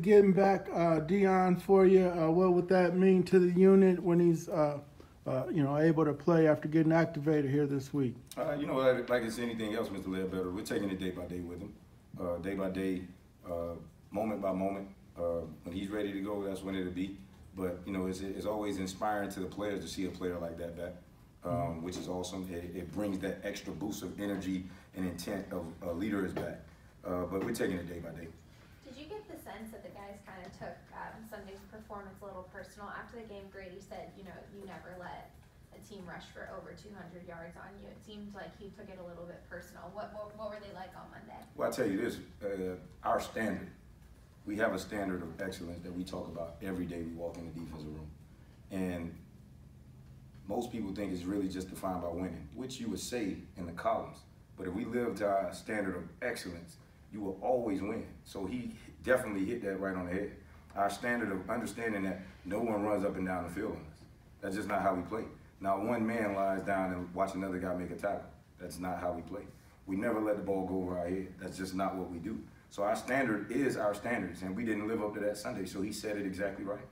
Getting back uh, Deion for you, uh, what would that mean to the unit when he's, uh, uh, you know, able to play after getting activated here this week? Uh, you know, like, like it's anything else, Mr. Ledbetter, we're taking it day by day with him, uh, day by day, uh, moment by moment. Uh, when he's ready to go, that's when it'll be. But you know, it's, it's always inspiring to the players to see a player like that back, um, which is awesome. It, it brings that extra boost of energy and intent of a leader is back. Uh, but we're taking it day by day. Did you get the sense that the guys kind of took um, Sunday's performance a little personal? After the game, Grady said, you know, you never let a team rush for over 200 yards on you. It seemed like he took it a little bit personal. What, what, what were they like on Monday? Well, I tell you this, uh, our standard, we have a standard of excellence that we talk about every day we walk in the defensive room. And most people think it's really just defined by winning, which you would say in the columns. But if we live to our standard of excellence, you will always win. So he definitely hit that right on the head. Our standard of understanding that no one runs up and down the field on us. That's just not how we play. Now one man lies down and watch another guy make a tackle. That's not how we play. We never let the ball go over our head. That's just not what we do. So our standard is our standards, and we didn't live up to that Sunday. So he said it exactly right.